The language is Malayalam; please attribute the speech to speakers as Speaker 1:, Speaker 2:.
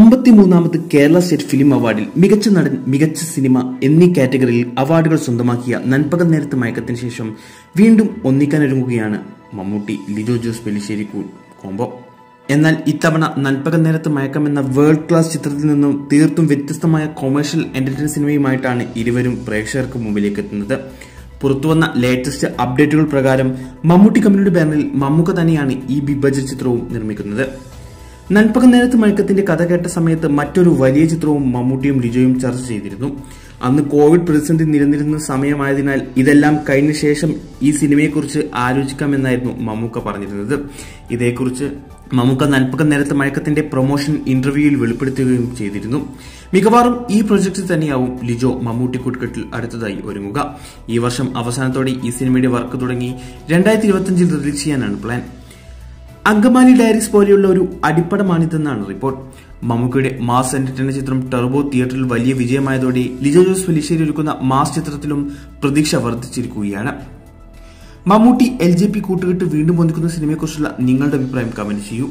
Speaker 1: അമ്പത്തിമൂന്നാമത് കേരള സ്റ്റേറ്റ് ഫിലിം അവാർഡിൽ മികച്ച നടൻ മികച്ച സിനിമ എന്നീ കാറ്റഗറിയിൽ അവാർഡുകൾ സ്വന്തമാക്കിയ നൻപകൽ നേരത്തെ മയക്കത്തിന് ശേഷം വീണ്ടും ഒന്നിക്കാനൊരുങ്ങുകയാണ് മമ്മൂട്ടി. ലിജോ ജോസ് പെല്ലിശ്ശേരി കോംബോ. എന്നാൽ ഇത്തവണ നൻപകൽ നേരത്ത് മയക്കം എന്ന വേൾഡ് ക്ലാസ് ചിത്രത്തിൽ നിന്നും തീർത്തും വ്യത്യസ്തമായ കൊമേഴ്ഷ്യൽ എന്റർടൈൻ സിനിമയുമായിട്ടാണ് ഇരുവരും പ്രേക്ഷകർക്ക് മുമ്പിലേക്ക് എത്തുന്നത്. പുറത്തുവന്ന ലേറ്റസ്റ്റ് അപ്ഡേറ്റുകൾ പ്രകാരം മമ്മൂട്ടി കമ്പനിയുടെ ബാനറിൽ മമ്മൂക്ക തന്നെയാണ് ഈ ബിഗ് ബജറ്റ് ചിത്രവും നിർമ്മിക്കുന്നത്. നൻപകൽ നേരത്ത് മയക്കത്തിന്റെ കഥ കേട്ട സമയത്ത് മറ്റൊരു വലിയ ചിത്രവും മമ്മൂട്ടിയും ലിജോയും ചർച്ച ചെയ്തിരുന്നു. അന്ന് കോവിഡ് പ്രതിസന്ധി നിലനിരുന്ന സമയമായതിനാൽ ഇതെല്ലാം കഴിഞ്ഞ ശേഷം ഈ സിനിമയെക്കുറിച്ച് ആലോചിക്കാമെന്നായിരുന്നു മമ്മൂക്ക പറഞ്ഞിരുന്നത്. ഇതേക്കുറിച്ച് മമ്മൂക്ക നൻപക നേരത്തെ മയക്കത്തിന്റെ പ്രൊമോഷൻ ഇന്റർവ്യൂവിൽ വെളിപ്പെടുത്തുകയും ചെയ്തിരുന്നു. മിക്കവാറും ഈ പ്രൊജക്ട് തന്നെയാവും ലിജോ മമ്മൂട്ടി കൂട്ടുകെട്ടിൽ അടുത്തതായി ഒരുങ്ങുക. ഈ വർഷം അവസാനത്തോടെ ഈ സിനിമയുടെ വർക്ക് തുടങ്ങി. രണ്ടായിരത്തി ഇരുപത്തിയഞ്ചിൽ റിലീസ് ചെയ്യാനാണ് പ്ലാൻ. അങ്കമാലി ഡയറീസ് പോലെയുള്ള ഒരു അടിപ്പടമാണിതെന്നാണ് റിപ്പോർട്ട്. മമ്മൂക്കയുടെ മാസ് എന്റർടൈനർ ചിത്രം ടെർബോ തിയേറ്ററിൽ വലിയ വിജയമായതോടെ ലിജോ ജോസ് ഫെലിശ്ശേരി ഒരുക്കുന്ന മാസ് ചിത്രത്തിലും പ്രതീക്ഷ വർദ്ധിച്ചിരിക്കുകയാണ്. മമ്മൂട്ടി എൽ ജെ പി കൂട്ടുകെട്ട് വീണ്ടും ഒന്നിക്കുന്ന സിനിമയെക്കുറിച്ചുള്ള നിങ്ങളുടെ അഭിപ്രായം കമന്റ് ചെയ്യൂ.